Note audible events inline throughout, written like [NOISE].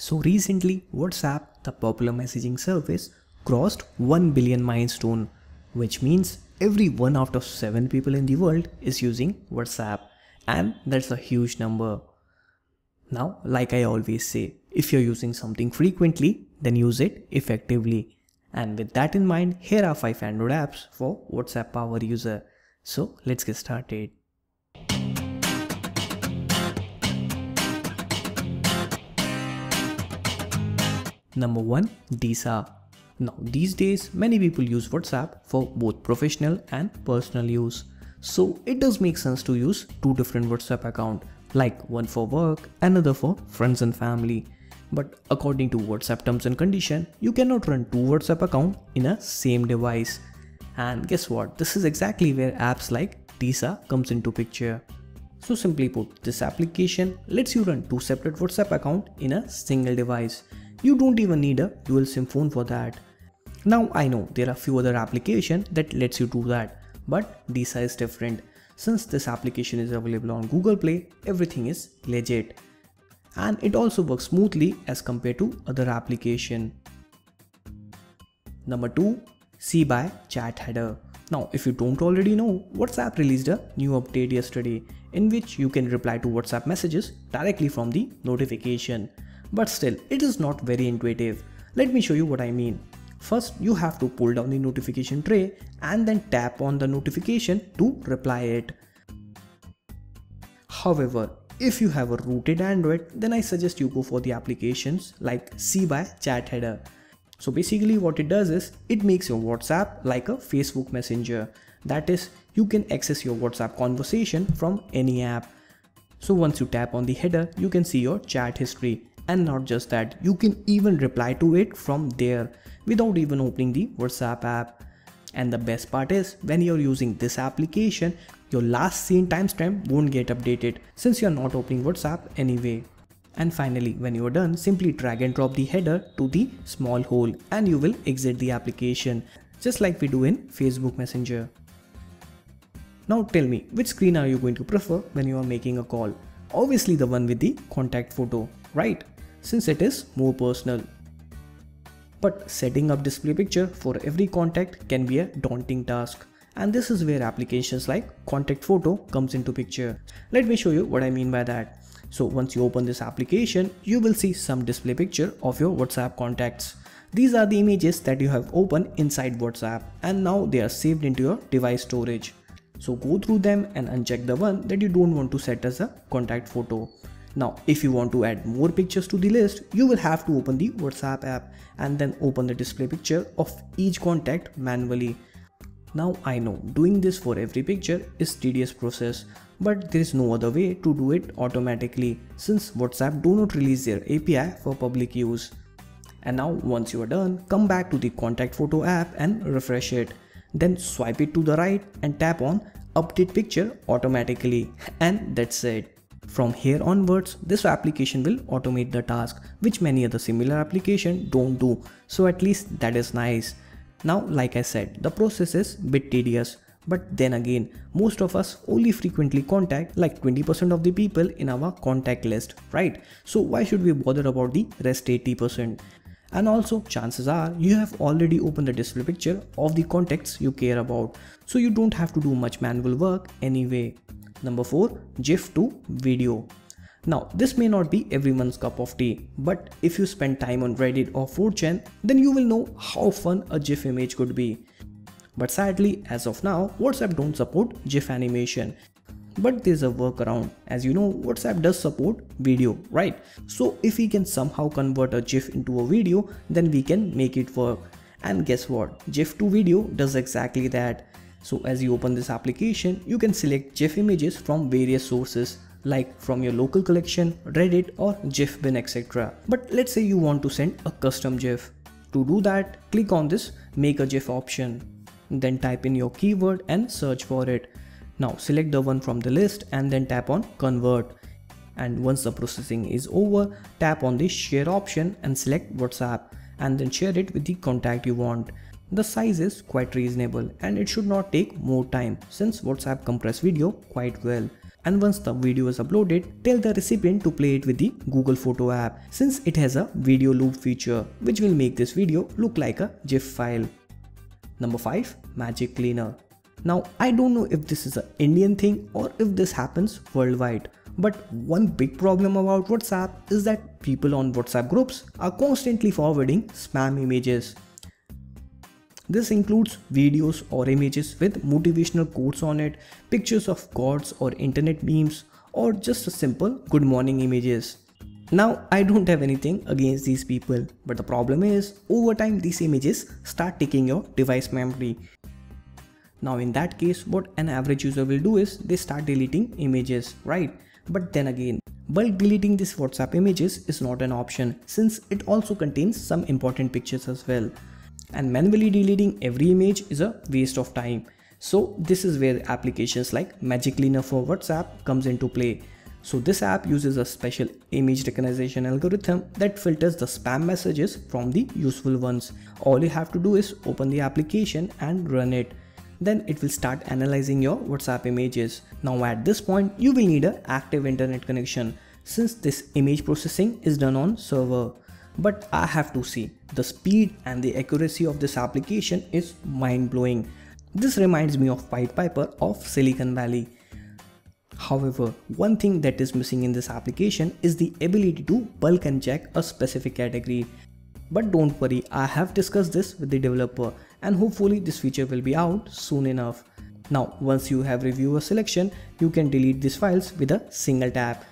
So recently, WhatsApp, the popular messaging service, crossed 1 billion milestone, which means every 1 out of 7 people in the world is using WhatsApp and that's a huge number. Now, like I always say, if you're using something frequently, then use it effectively. And with that in mind, here are 5 Android apps for WhatsApp power user. So let's get started. Number 1 Disa. Now these days many people use WhatsApp for both professional and personal use. So it does make sense to use two different WhatsApp accounts like one for work, another for friends and family. But according to WhatsApp terms and condition, you cannot run two WhatsApp accounts in a same device. And guess what? This is exactly where apps like Disa comes into picture. So simply put, this application lets you run two separate WhatsApp accounts in a single device. You don't even need a dual SIM phone for that. Now I know there are few other applications that lets you do that, but Disa is different. Since this application is available on Google Play, everything is legit. And it also works smoothly as compared to other application. Number 2. Seebye Chat Header. Now if you don't already know, WhatsApp released a new update yesterday in which you can reply to WhatsApp messages directly from the notification. But still, it is not very intuitive. Let me show you what I mean. First, you have to pull down the notification tray and then tap on the notification to reply it. However, if you have a rooted Android, then I suggest you go for the applications like Seebye Chat Header. So basically what it does is, it makes your WhatsApp like a Facebook Messenger. That is, you can access your WhatsApp conversation from any app. So once you tap on the header, you can see your chat history and not just that, you can even reply to it from there without even opening the WhatsApp app. And the best part is when you're using this application, your last seen timestamp won't get updated since you're not opening WhatsApp anyway. And finally, when you're done, simply drag and drop the header to the small hole and you will exit the application just like we do in Facebook Messenger. Now tell me, which screen are you going to prefer when you are making a call? Obviously the one with the contact photo, right? Since it is more personal. But setting up display picture for every contact can be a daunting task. And this is where applications like contact photo comes into picture. Let me show you what I mean by that. So once you open this application, you will see some display picture of your WhatsApp contacts. These are the images that you have opened inside WhatsApp and now they are saved into your device storage. So go through them and uncheck the one that you don't want to set as a contact photo. Now, if you want to add more pictures to the list, you will have to open the WhatsApp app and then open the display picture of each contact manually. Now I know doing this for every picture is tedious process, but there is no other way to do it automatically since WhatsApp do not release their API for public use. And now once you are done, come back to the contact photo app and refresh it. Then swipe it to the right and tap on update picture automatically [LAUGHS] and that's it. From here onwards, this application will automate the task, which many other similar application don't do. So at least that is nice. Now, like I said, the process is bit tedious. But then again, most of us only frequently contact like 20% of the people in our contact list, right? So why should we bother about the rest 80%? And also chances are you have already opened the display picture of the contacts you care about. So you don't have to do much manual work anyway. Number 4. GIF to video. Now, this may not be everyone's cup of tea, but if you spend time on Reddit or 4chan, then you will know how fun a GIF image could be. But sadly, as of now, WhatsApp don't support GIF animation. But there's a workaround. As you know, WhatsApp does support video, right? So if we can somehow convert a GIF into a video, then we can make it work. And guess what? GIF to video does exactly that. So as you open this application, you can select GIF images from various sources like from your local collection, Reddit or GIF bin etc. But let's say you want to send a custom GIF. To do that, click on this make a GIF option. Then type in your keyword and search for it. Now select the one from the list and then tap on convert. And once the processing is over, tap on the share option and select WhatsApp and then share it with the contact you want. The size is quite reasonable and it should not take more time since WhatsApp compress video quite well. and once the video is uploaded, tell the recipient to play it with the Google Photo app since it has a video loop feature which will make this video look like a GIF file. Number 5. Magic Cleaner Now I don't know if this is an Indian thing or if this happens worldwide. But one big problem about WhatsApp is that people on WhatsApp groups are constantly forwarding spam images. This includes videos or images with motivational quotes on it, pictures of gods or internet memes, or just a simple good morning images. Now, I don't have anything against these people, but the problem is, over time these images start taking your device memory. Now in that case, what an average user will do is, they start deleting images, right? But then again, bulk deleting these WhatsApp images is not an option since it also contains some important pictures as well and manually deleting every image is a waste of time. So this is where applications like Magic Cleaner for WhatsApp comes into play. So this app uses a special image recognition algorithm that filters the spam messages from the useful ones. All you have to do is open the application and run it. Then it will start analyzing your WhatsApp images. Now at this point, you will need an active internet connection since this image processing is done on server but I have to say the speed and the accuracy of this application is mind blowing. This reminds me of Pied Piper of Silicon Valley. However, one thing that is missing in this application is the ability to bulk and check a specific category. But don't worry, I have discussed this with the developer and hopefully this feature will be out soon enough. Now, once you have reviewed a selection, you can delete these files with a single tap.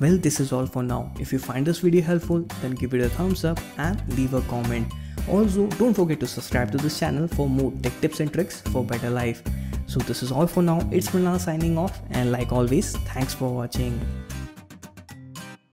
Well, this is all for now. If you find this video helpful, then give it a thumbs up and leave a comment. Also, don't forget to subscribe to this channel for more tech tips and tricks for better life. So this is all for now. It's Mrinal signing off and like always, thanks for watching.